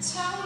Tell